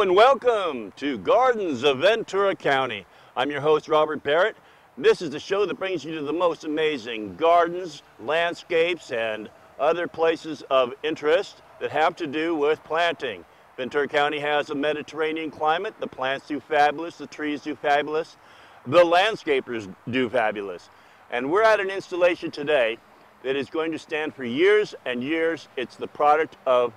And welcome to Gardens of Ventura County. I'm your host, Robert Barrett. This is the show that brings you to the most amazing gardens, landscapes, and other places of interest that have to do with planting. Ventura County has a Mediterranean climate. The plants do fabulous, the trees do fabulous, the landscapers do fabulous. And we're at an installation today that is going to stand for years and years. It's the product of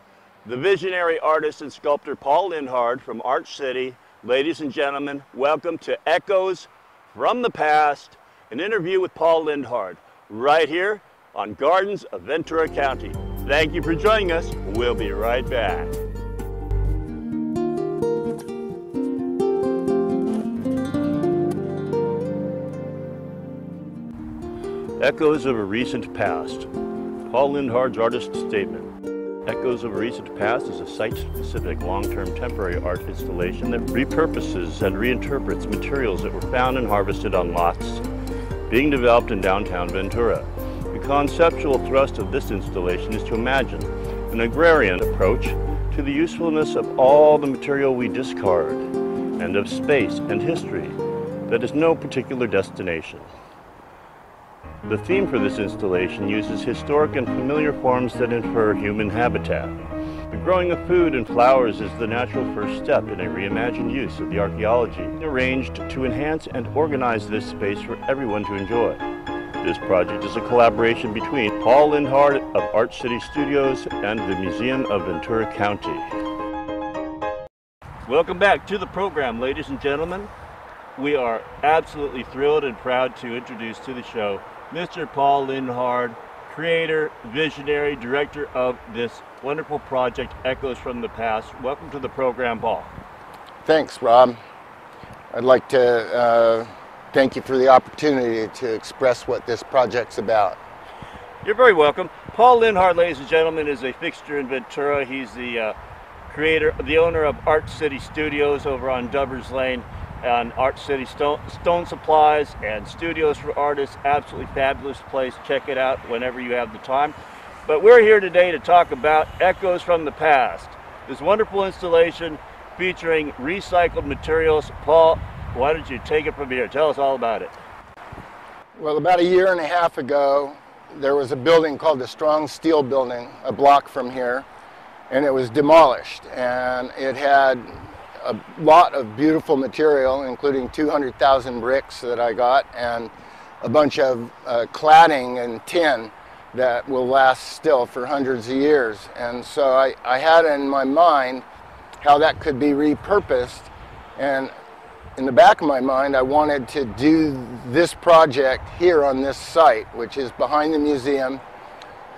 the visionary artist and sculptor Paul Lindhard from Art City. Ladies and gentlemen, welcome to Echoes from the Past, an interview with Paul Lindhard, right here on Gardens of Ventura County. Thank you for joining us. We'll be right back. Echoes of a Recent Past. Paul Lindhard's artist statement. Echoes of a Recent Past is a site-specific long-term temporary art installation that repurposes and reinterprets materials that were found and harvested on lots being developed in downtown Ventura. The conceptual thrust of this installation is to imagine an agrarian approach to the usefulness of all the material we discard and of space and history that is no particular destination. The theme for this installation uses historic and familiar forms that infer human habitat. The growing of food and flowers is the natural first step in a reimagined use of the archaeology, arranged to enhance and organize this space for everyone to enjoy. This project is a collaboration between Paul Lindhard of Art City Studios and the Museum of Ventura County. Welcome back to the program, ladies and gentlemen. We are absolutely thrilled and proud to introduce to the show Mr. Paul Lindhard, creator, visionary, director of this wonderful project, Echoes from the Past. Welcome to the program, Paul. Thanks, Rob. I'd like to uh, thank you for the opportunity to express what this project's about. You're very welcome. Paul Lindhard, ladies and gentlemen, is a fixture in Ventura. He's the uh, creator, the owner of Art City Studios over on Dubbers Lane and Art City Stone, Stone Supplies and Studios for Artists. Absolutely fabulous place. Check it out whenever you have the time. But we're here today to talk about Echoes from the Past. This wonderful installation featuring recycled materials. Paul, why don't you take it from here? Tell us all about it. Well, about a year and a half ago, there was a building called the Strong Steel Building, a block from here, and it was demolished. And it had a lot of beautiful material, including 200,000 bricks that I got and a bunch of uh, cladding and tin that will last still for hundreds of years. And so I, I had in my mind how that could be repurposed. And in the back of my mind, I wanted to do this project here on this site, which is behind the museum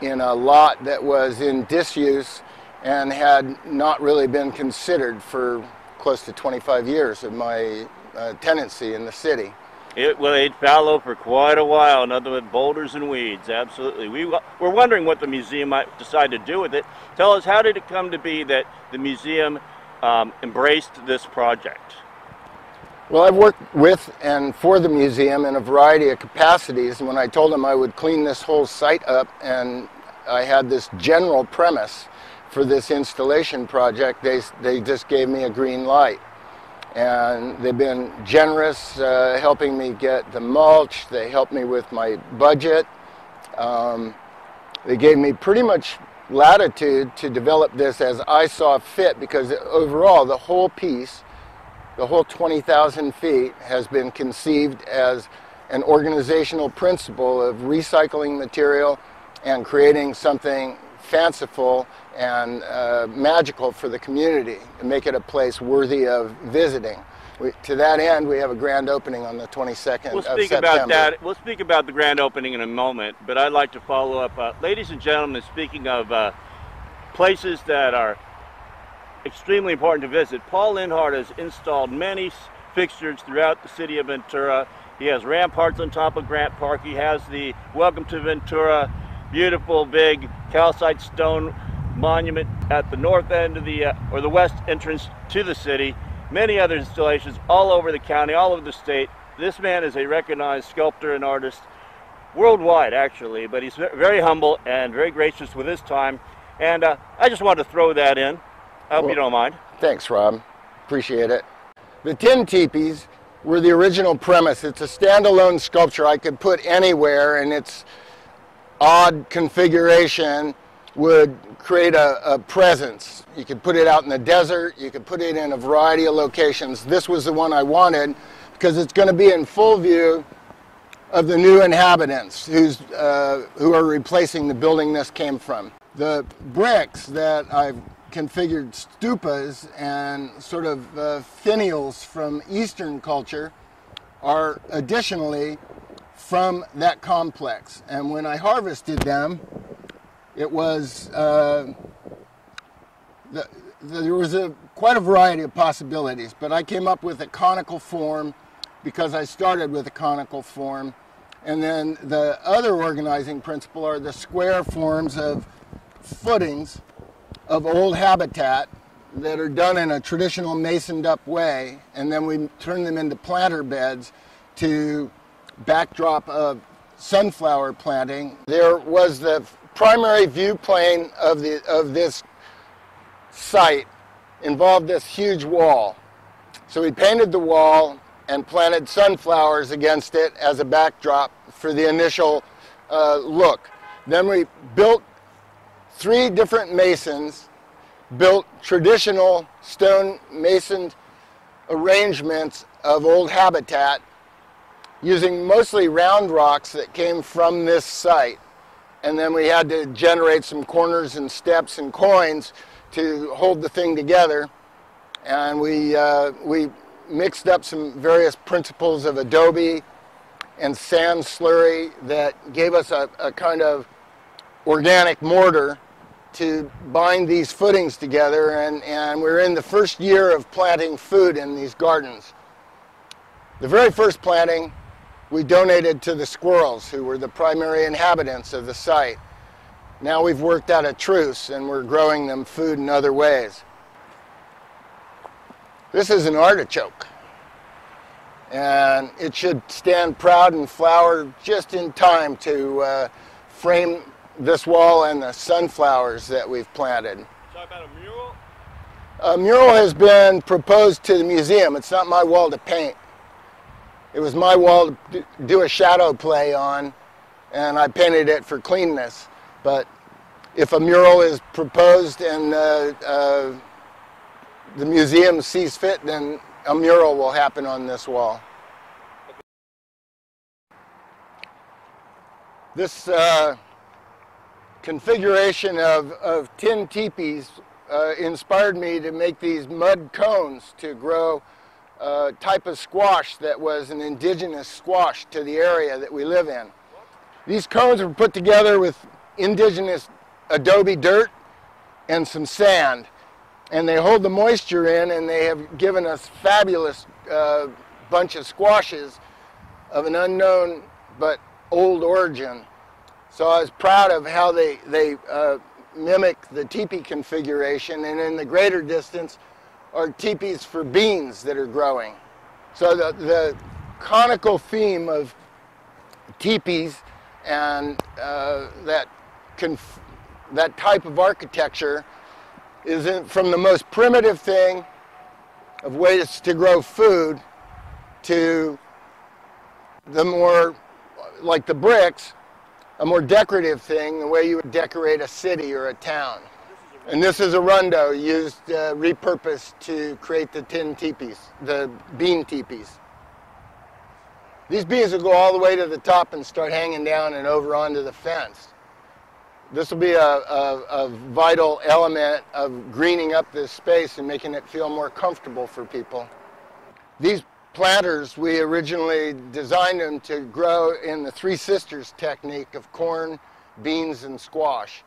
in a lot that was in disuse and had not really been considered for close to 25 years of my uh, tenancy in the city. It laid fallow for quite a while, nothing but boulders and weeds, absolutely. We, we're wondering what the museum might decide to do with it. Tell us, how did it come to be that the museum um, embraced this project? Well, I've worked with and for the museum in a variety of capacities. And when I told them I would clean this whole site up and I had this general premise for this installation project, they, they just gave me a green light. And they've been generous uh, helping me get the mulch. They helped me with my budget. Um, they gave me pretty much latitude to develop this as I saw fit because overall the whole piece, the whole 20,000 feet has been conceived as an organizational principle of recycling material and creating something fanciful and uh, magical for the community and make it a place worthy of visiting. We, to that end, we have a grand opening on the 22nd we'll of speak September. About that. We'll speak about the grand opening in a moment, but I'd like to follow up. Uh, ladies and gentlemen, speaking of uh, places that are extremely important to visit, Paul Lindhard has installed many fixtures throughout the city of Ventura. He has ramparts on top of Grant Park. He has the Welcome to Ventura beautiful big calcite stone monument at the north end of the, uh, or the west entrance to the city. Many other installations all over the county, all over the state. This man is a recognized sculptor and artist worldwide, actually, but he's very humble and very gracious with his time. And uh, I just wanted to throw that in. I hope well, you don't mind. Thanks, Rob. Appreciate it. The tin teepees were the original premise. It's a standalone sculpture I could put anywhere, and its odd configuration would create a, a, presence. You could put it out in the desert, you could put it in a variety of locations. This was the one I wanted because it's going to be in full view of the new inhabitants who's, uh, who are replacing the building this came from. The bricks that I've configured stupas and sort of uh, finials from Eastern culture are additionally from that complex. And when I harvested them, it was uh, the, the, there was a quite a variety of possibilities, but I came up with a conical form because I started with a conical form. And then the other organizing principle are the square forms of footings of old habitat that are done in a traditional masoned up way, and then we turn them into planter beds to backdrop of sunflower planting. There was the primary view plane of, the, of this site involved this huge wall. So we painted the wall and planted sunflowers against it as a backdrop for the initial uh, look. Then we built three different masons, built traditional stone masoned arrangements of old habitat using mostly round rocks that came from this site. And then we had to generate some corners and steps and quoins to hold the thing together. And we, uh, we mixed up some various principles of adobe and sand slurry that gave us a, a kind of organic mortar to bind these footings together. And, and we're in the first year of planting food in these gardens. The very first planting we donated to the squirrels who were the primary inhabitants of the site. Now we've worked out a truce and we're growing them food in other ways. This is an artichoke and it should stand proud and flower just in time to uh, frame this wall and the sunflowers that we've planted. Talk about a mural? A mural has been proposed to the museum. It's not my wall to paint. It was my wall to do a shadow play on, and I painted it for cleanness. But if a mural is proposed and uh, uh, the museum sees fit, then a mural will happen on this wall. This uh, configuration of, of tin teepees uh, inspired me to make these mud cones to grow uh, type of squash that was an indigenous squash to the area that we live in. These cones were put together with indigenous adobe dirt and some sand and they hold the moisture in and they have given us fabulous uh, bunch of squashes of an unknown but old origin. So I was proud of how they, they uh, mimic the teepee configuration and in the greater distance are teepees for beans that are growing. So the, the conical theme of teepees and uh, that, that type of architecture is in, from the most primitive thing of ways to grow food to the more, like the bricks, a more decorative thing, the way you would decorate a city or a town. And this is a rondo used, uh, repurposed to create the tin teepees, the bean teepees. These beans will go all the way to the top and start hanging down and over onto the fence. This will be a, a, a vital element of greening up this space and making it feel more comfortable for people. These planters, we originally designed them to grow in the Three Sisters technique of corn, beans, and squash.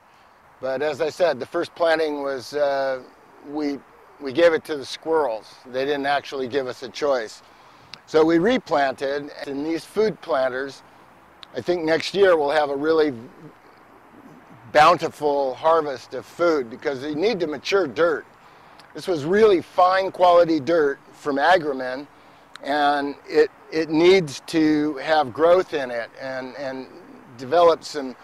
But as I said, the first planting was, uh, we, we gave it to the squirrels. They didn't actually give us a choice. So we replanted, and these food planters, I think next year we'll have a really bountiful harvest of food because they need to mature dirt. This was really fine quality dirt from Agromin, and it, it needs to have growth in it and, and develop some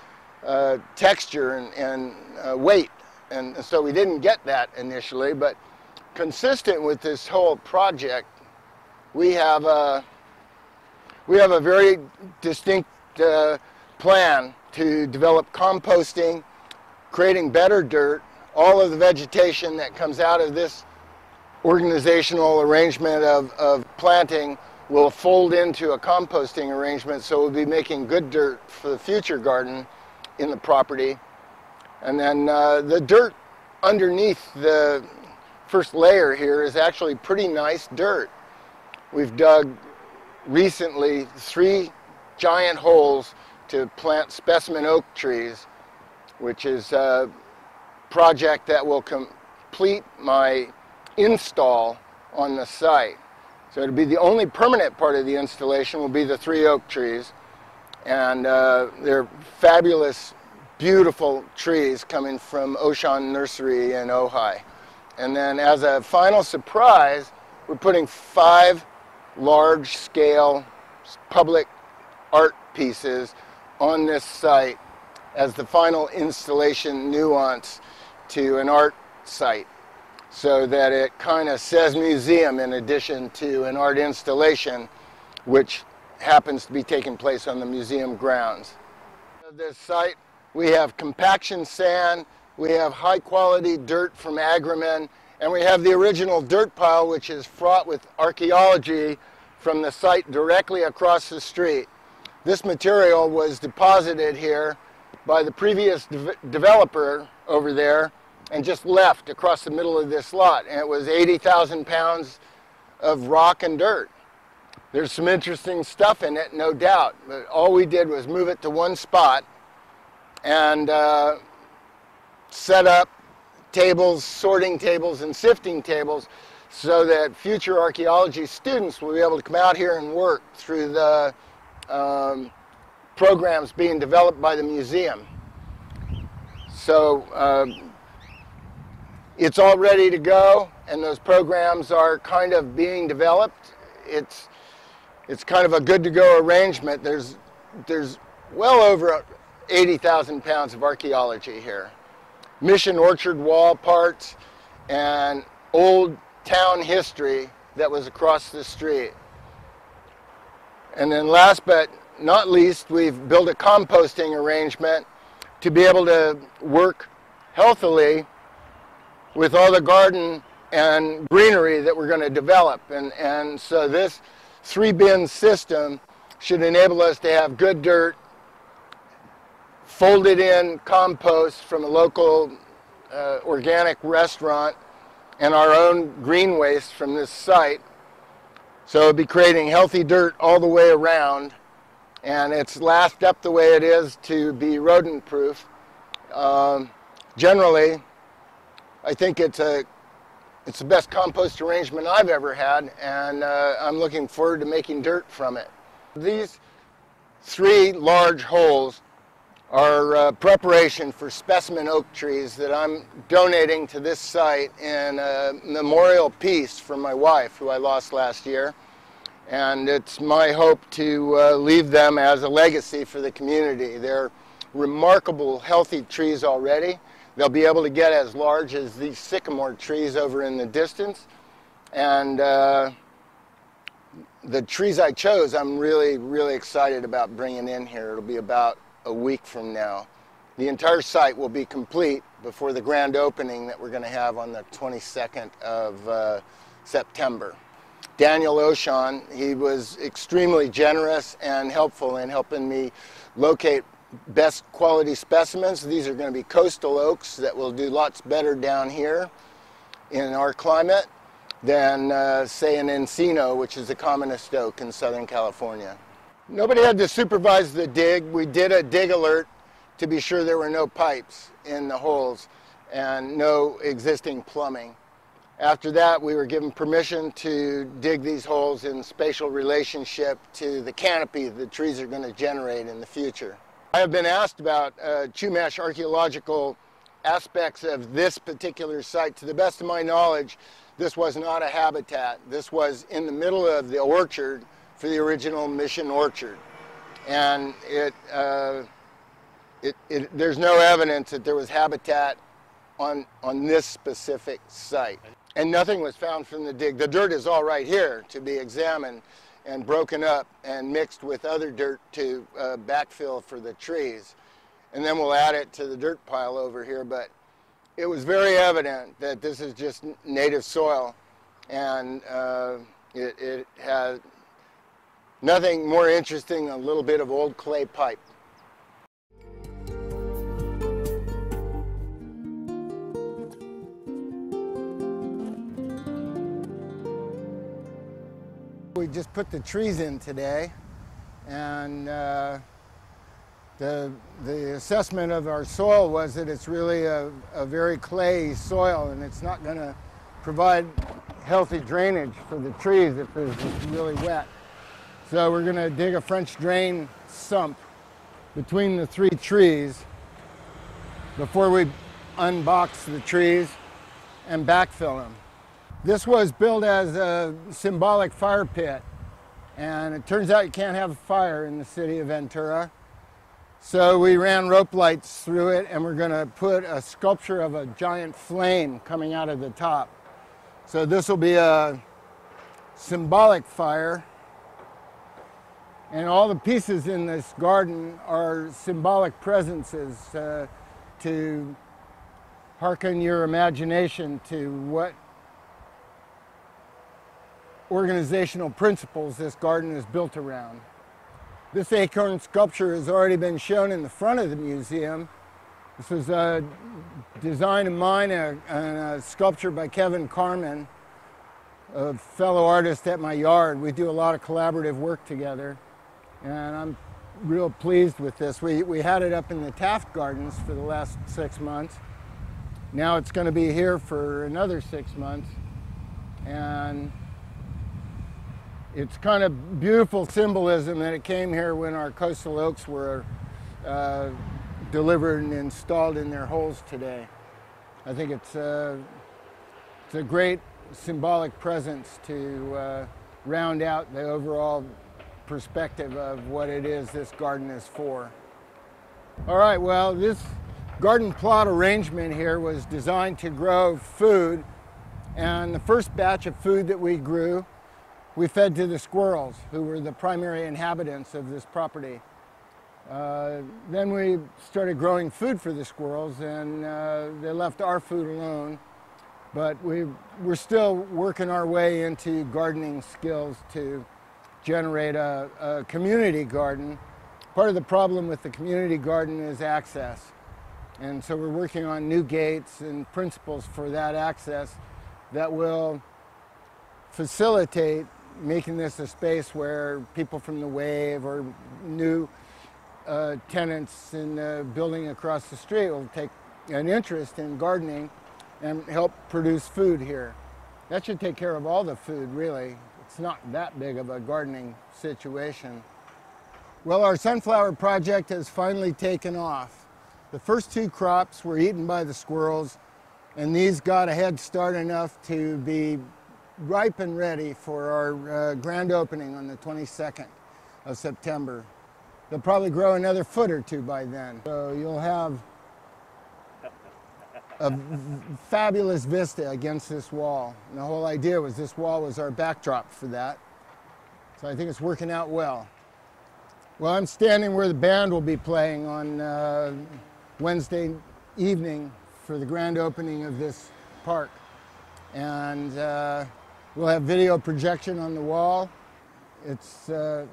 uh, texture and, and uh, weight. And so we didn't get that initially, but consistent with this whole project, we have a, we have a very distinct uh, plan to develop composting, creating better dirt, all of the vegetation that comes out of this organizational arrangement of, of planting will fold into a composting arrangement so we'll be making good dirt for the future garden in the property. And then uh, the dirt underneath the first layer here is actually pretty nice dirt. We've dug recently three giant holes to plant specimen oak trees, which is a project that will complete my install on the site. So it'll be the only permanent part of the installation will be the three oak trees. And uh, they're fabulous, beautiful trees coming from Oshan Nursery in Ojai. And then as a final surprise, we're putting five large-scale public art pieces on this site as the final installation nuance to an art site so that it kind of says museum in addition to an art installation which happens to be taking place on the museum grounds. This site we have compaction sand, we have high quality dirt from Agromin, and we have the original dirt pile which is fraught with archaeology from the site directly across the street. This material was deposited here by the previous de developer over there and just left across the middle of this lot. And it was 80,000 pounds of rock and dirt. There's some interesting stuff in it, no doubt. But all we did was move it to one spot and uh, set up tables, sorting tables, and sifting tables so that future archaeology students will be able to come out here and work through the um, programs being developed by the museum. So um, it's all ready to go and those programs are kind of being developed. It's, it's kind of a good to go arrangement. There's, there's well over 80,000 pounds of archaeology here. Mission Orchard wall parts and old town history that was across the street. And then last but not least, we've built a composting arrangement to be able to work healthily with all the garden and greenery that we're going to develop. And, and so this three bin system should enable us to have good dirt, folded in compost from a local uh, organic restaurant, and our own green waste from this site. So it'll be creating healthy dirt all the way around. And it's lashed up the way it is to be rodent proof. Um, generally, I think it's a it's the best compost arrangement I've ever had, and uh, I'm looking forward to making dirt from it. These three large holes are uh, preparation for specimen oak trees that I'm donating to this site in a memorial piece for my wife, who I lost last year. And it's my hope to uh, leave them as a legacy for the community. They're remarkable, healthy trees already. They'll be able to get as large as these sycamore trees over in the distance. And uh, the trees I chose, I'm really, really excited about bringing in here. It'll be about a week from now. The entire site will be complete before the grand opening that we're going to have on the 22nd of uh, September. Daniel Oshan, he was extremely generous and helpful in helping me locate best quality specimens. These are going to be coastal oaks that will do lots better down here in our climate than, uh, say, an encino, which is the commonest oak in Southern California. Nobody had to supervise the dig. We did a dig alert to be sure there were no pipes in the holes and no existing plumbing. After that, we were given permission to dig these holes in spatial relationship to the canopy the trees are going to generate in the future. I have been asked about uh, Chumash archaeological aspects of this particular site. To the best of my knowledge, this was not a habitat. This was in the middle of the orchard for the original mission orchard. And it, uh, it, it, there's no evidence that there was habitat on, on this specific site. and nothing was found from the dig. The dirt is all right here to be examined and broken up and mixed with other dirt to uh, backfill for the trees. And then we'll add it to the dirt pile over here. But it was very evident that this is just native soil and uh, it, it has nothing more interesting than a little bit of old clay pipe. We just put the trees in today and uh, the, the assessment of our soil was that it's really a, a very clay soil and it's not going to provide healthy drainage for the trees if it's really wet. So we're going to dig a French drain sump between the three trees before we unbox the trees and backfill them. This was built as a symbolic fire pit, and it turns out you can't have a fire in the city of Ventura. So we ran rope lights through it, and we're going to put a sculpture of a giant flame coming out of the top. So this will be a symbolic fire, and all the pieces in this garden are symbolic presences uh, to hearken your imagination to what organizational principles this garden is built around. This acorn sculpture has already been shown in the front of the museum. This was a design of mine and a, sculpture by Kevin Carmen, a fellow artist at my yard. We do a lot of collaborative work together, and I'm real pleased with this. We, we had it up in the Taft Gardens for the last six months. Now it's going to be here for another six months, and it's kind of beautiful symbolism that it came here when our coastal oaks were uh, delivered and installed in their holes today. I think it's, uh, it's a great symbolic presence to uh, round out the overall perspective of what it is this garden is for. All right, well, this garden plot arrangement here was designed to grow food, and the first batch of food that we grew we fed to the squirrels, who were the primary inhabitants of this property. Uh, then we started growing food for the squirrels, and uh, they left our food alone. But we, we're still working our way into gardening skills to generate a, a community garden. Part of the problem with the community garden is access. And so we're working on new gates and principles for that access that will facilitate making this a space where people from the wave or new uh, tenants in the building across the street will take an interest in gardening and help produce food here. That should take care of all the food, really. It's not that big of a gardening situation. Well, our sunflower project has finally taken off. The first two crops were eaten by the squirrels, and these got a head start enough to be ripe and ready for our uh, grand opening on the 22nd of September. They'll probably grow another foot or two by then. So you'll have a fabulous vista against this wall. And the whole idea was this wall was our backdrop for that. So I think it's working out well. Well, I'm standing where the band will be playing on uh, Wednesday evening for the grand opening of this park. And uh, We'll have video projection on the wall. It's, uh,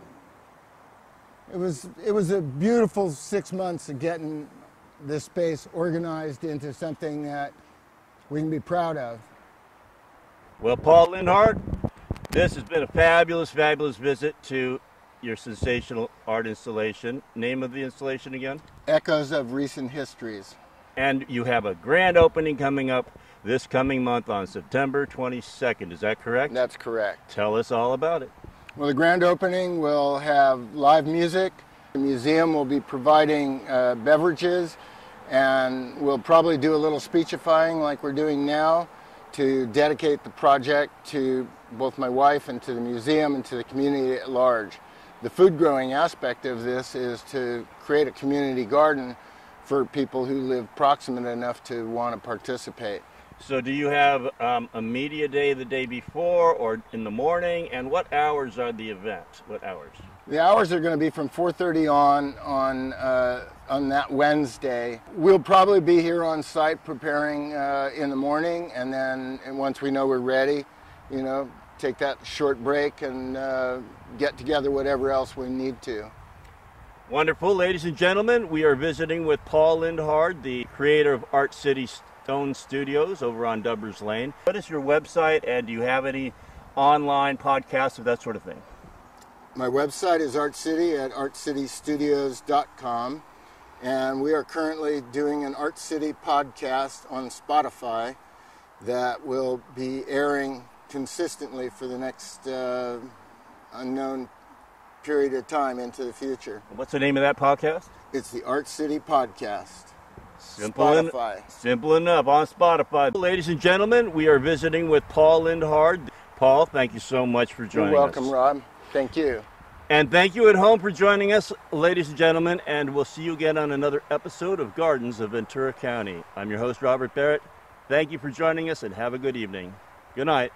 it, was, it was a beautiful six months of getting this space organized into something that we can be proud of. Well, Paul Lindhard, this has been a fabulous, fabulous visit to your sensational art installation. Name of the installation again? Echoes of Recent Histories. And you have a grand opening coming up this coming month on September 22nd. Is that correct? That's correct. Tell us all about it. Well, the grand opening will have live music. The museum will be providing uh, beverages, and we'll probably do a little speechifying like we're doing now to dedicate the project to both my wife and to the museum and to the community at large. The food growing aspect of this is to create a community garden for people who live proximate enough to want to participate So, do you have um, a media day the day before or in the morning? And what hours are the events? What hours? The hours are going to be from 4:30 on on uh, on that Wednesday. We'll probably be here on site preparing uh, in the morning, and then and once we know we're ready, you know, take that short break and uh, get together whatever else we need to. Wonderful, ladies and gentlemen. We are visiting with Paul Lindhard, the creator of Art City Stone Studios over on Dubbers Lane. What is your website, and do you have any online podcasts of that sort of thing? My website is Art City at artcitystudios.com, and we are currently doing an Art City podcast on Spotify that will be airing consistently for the next uh, unknown period of time into the future. What's the name of that podcast? It's the Art City Podcast. Simple, Spotify. En- simple enough on Spotify. Ladies and gentlemen, we are visiting with Paul Lindhard. Paul, thank you so much for joining You're welcome, us. Rob. Thank you. And thank you at home for joining us, ladies and gentlemen, and we'll see you again on another episode of Gardens of Ventura County. I'm your host, Robert Barrett. Thank you for joining us and have a good evening. Good night.